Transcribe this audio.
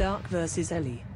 Dark versus Ellie.